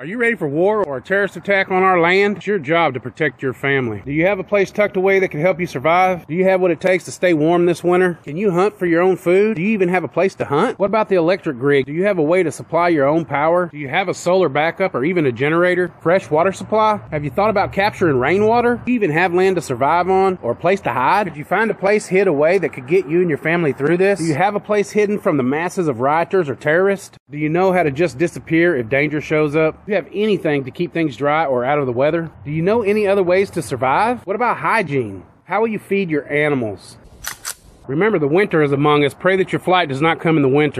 Are you ready for war or a terrorist attack on our land? It's your job to protect your family. Do you have a place tucked away that can help you survive? Do you have what it takes to stay warm this winter? Can you hunt for your own food? Do you even have a place to hunt? What about the electric grid? Do you have a way to supply your own power? Do you have a solar backup or even a generator? Fresh water supply? Have you thought about capturing rainwater? Do you even have land to survive on or a place to hide? Could you find a place hid away that could get you and your family through this? Do you have a place hidden from the masses of rioters or terrorists? Do you know how to just disappear if danger shows up? You have anything to keep things dry or out of the weather? Do you know any other ways to survive? What about hygiene? How will you feed your animals? Remember, the winter is among us. Pray that your flight does not come in the winter.